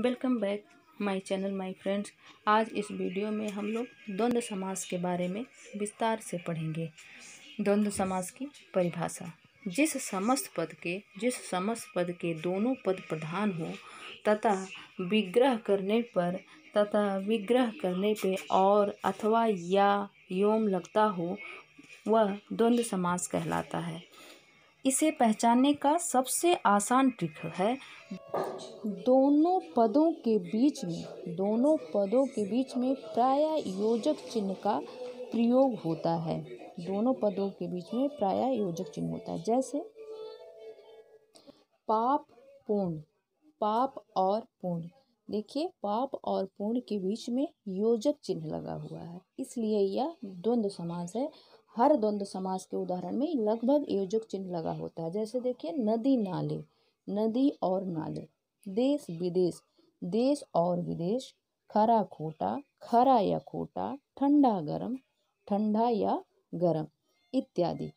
Welcome back my channel my friends. आज इस video में हम लोग द्वंद्व समास के बारे में विस्तार से पढ़ेंगे। द्वंद्व समास की परिभाषा। जिस समस्त पद के, जिस समस्त पद के दोनों पद प्रधान हो, तथा विग्रह करने पर, तथा विग्रह करने पे और अथवा या योम लगता हो, वह द्वंद्व समास कहलाता है। इसे पहचानने का सबसे आसान ट्रिक है। दोनों पदों के बीच में, दोनों पदों के बीच में प्राय योजक चिन्ह का प्रयोग होता है। दोनों पदों के बीच में प्राय योजक चिन्ह होता है, जैसे पाप पूर्ण, पाप और पूर्ण। देखिए, पाप और पूर्ण के बीच में योजक चिन्ह लगा हुआ है, इसलिए यह द्वंद्व समास है। हर द्वंद्व समास के उदाहरण में लगभग योजक चिन्ह लगा होता है। जैसे देखिए, नदी नाले, नदी और नाले, देश विदेश, देश और विदेश, खरा खोटा, खरा या खोटा, ठंडा गर्म, ठंडा या गर्म, इत्यादि।